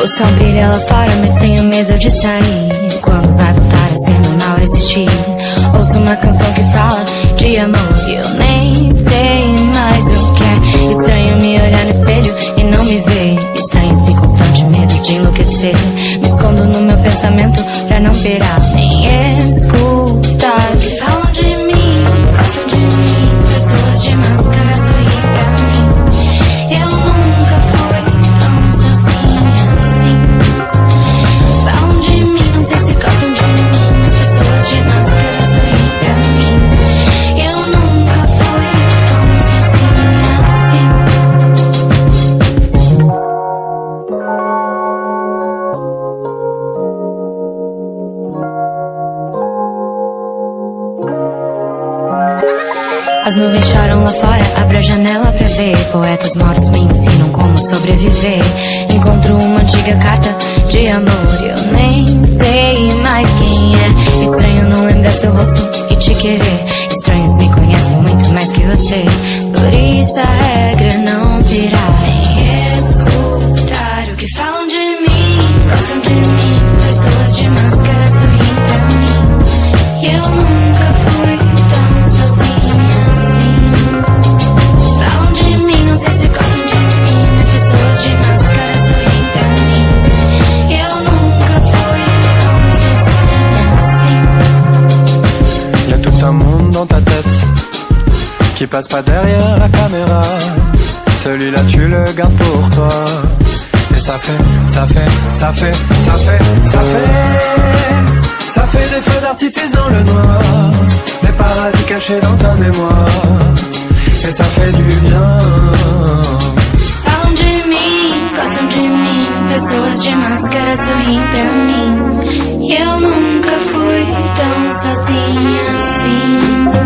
O sol brilha lá fora, mas tenho medo de sair. Quando vai voltar a ser normal existir? Ouço uma canção que fala de amor e eu nem sei mais o que é. Estranho me olhar no espelho e não me ver. Estranho esse constante medo de enlouquecer. Me escondo no meu pensamento pra não pirar nem escutar As nuvens choram lá fora, abro a janela pra ver. Poetas mortos me ensinam como sobreviver. Encontro uma antiga carta de amor, eu nem sei mais quem é. Estranho não lembrar seu rosto e te querer. Estranhos me conhecem muito mais que você. Por isso a regra é não pirar nem escutar o que falam de mim. Gostam de mim, pessoas de máscara sorriem pra mim. E eu nunca qui passe pas derrière la caméra. Celui-là, tu le gardes pour toi. Et ça fait, ça fait, ça fait, ça fait, ça fait. Ça fait des feux d'artifice dans le noir. Des paradis cachés dans ta mémoire. Et ça fait du bien. De mim, gostam de. Pessoas de máscara sorriem pra mim. E eu nunca fui tão sozinha assim.